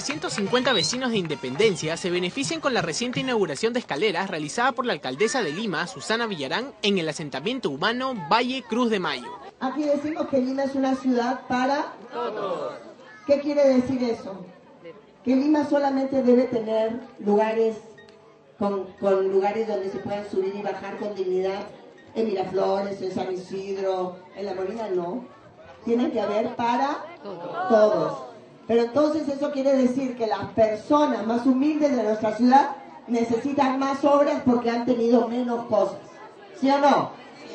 150 vecinos de Independencia se benefician con la reciente inauguración de escaleras realizada por la alcaldesa de Lima, Susana Villarán, en el asentamiento humano Valle Cruz de Mayo. Aquí decimos que Lima es una ciudad para todos. ¿Qué quiere decir eso? Que Lima solamente debe tener lugares con lugares donde se puedan subir y bajar con dignidad. En Miraflores, en San Isidro, en La Molina, no. Tiene que haber para todos. Pero entonces eso quiere decir que las personas más humildes de nuestra ciudad necesitan más obras porque han tenido menos cosas. ¿Sí o no?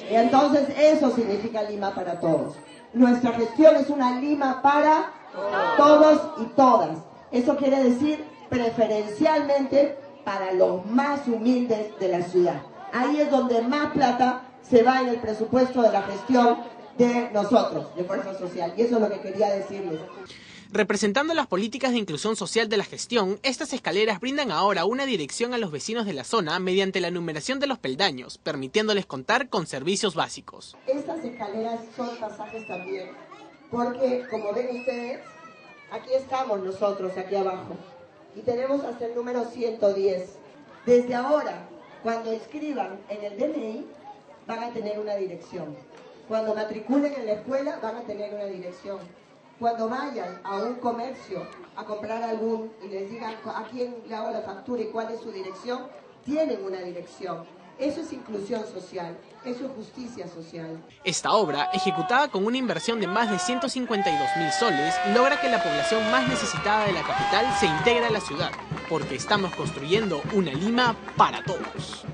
Y entonces eso significa Lima para todos. Nuestra gestión es una Lima para todos y todas. Eso quiere decir preferencialmente para los más humildes de la ciudad. Ahí es donde más plata se va en el presupuesto de la gestión de nosotros, de Fuerza Social. Y eso es lo que quería decirles. Representando las políticas de inclusión social de la gestión, estas escaleras brindan ahora una dirección a los vecinos de la zona mediante la numeración de los peldaños, permitiéndoles contar con servicios básicos. Estas escaleras son pasajes también, porque como ven ustedes, aquí estamos nosotros, aquí abajo, y tenemos hasta el número 110. Desde ahora, cuando escriban en el DNI, van a tener una dirección. Cuando matriculen en la escuela, van a tener una dirección cuando vayan a un comercio a comprar algún y les digan a quién le hago la factura y cuál es su dirección, tienen una dirección. Eso es inclusión social, eso es justicia social. Esta obra, ejecutada con una inversión de más de 152 mil soles, logra que la población más necesitada de la capital se integre a la ciudad, porque estamos construyendo una Lima para todos.